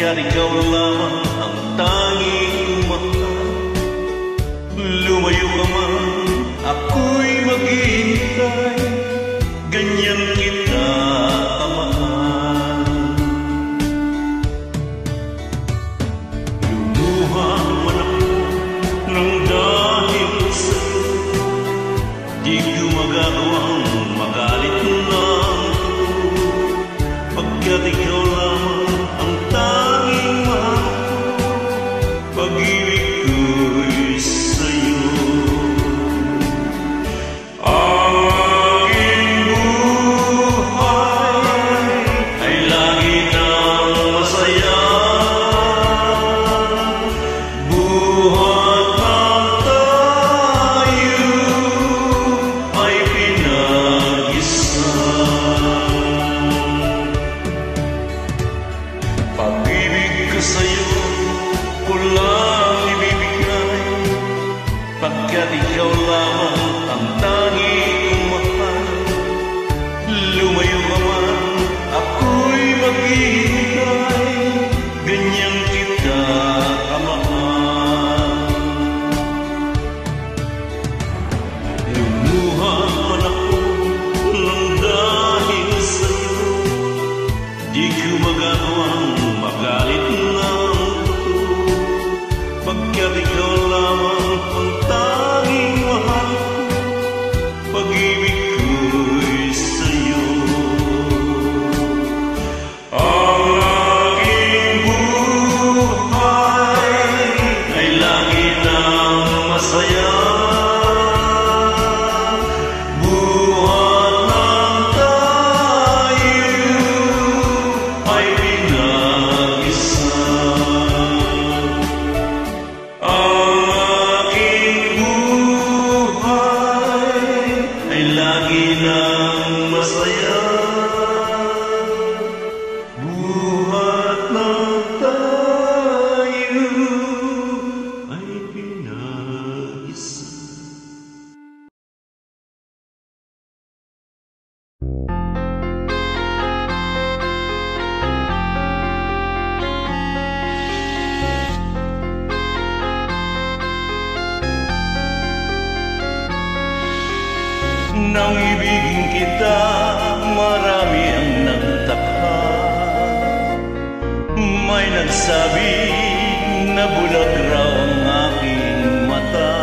Pagkat ikaw lamang ang tanging nang masaya. Buhat ng ay pinag-isa Nang kita, marami ang nagtaka. May nagsabi na bulag raw ang aking mata.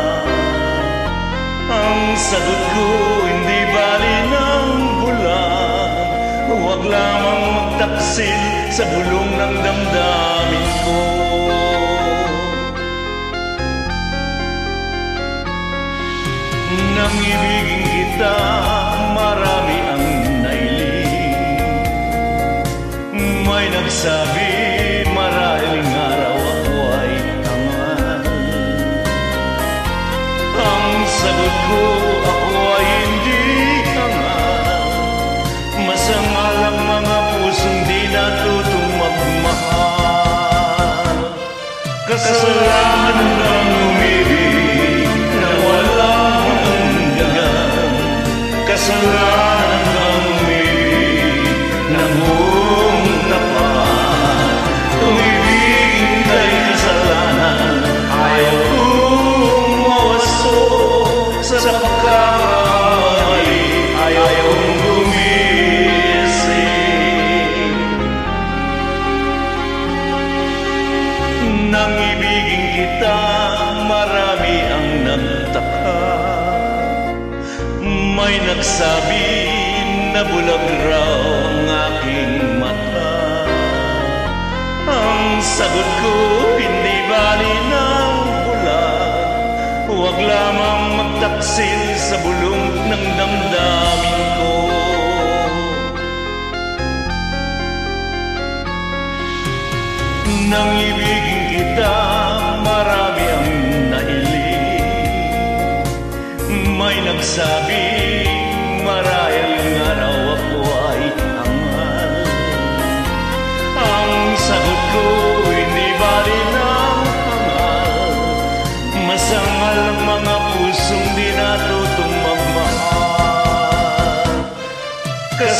Ang sagot ko, hindi bali ng bulag. Huwag lamang magtaksil sa bulong ng damdamin ko. Nang ibigin kita, marami ang nailing. May nagsabi, maraming araw ako ay tangal. Ang sagot ko, ako ay hindi tangal. Masangal ang mga pusong di natutong magmahal. Kasalanan Kasalanan ng umibig na buong tapat Umibig kay kasalanan Nang ibigin kita, marami ang nagtaka May nagsabi na bulag raw ang aking mata. Ang sagot ko, hindi bali ng bulag Huwag lamang magtaksil sa bulong ng damdamin ko. Nang ibigin kita, marami ang nahiling May nagsabi,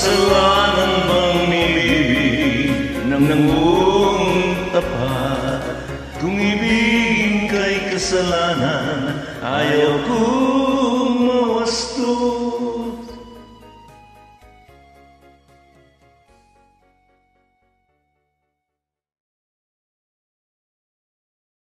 Kasalanan bang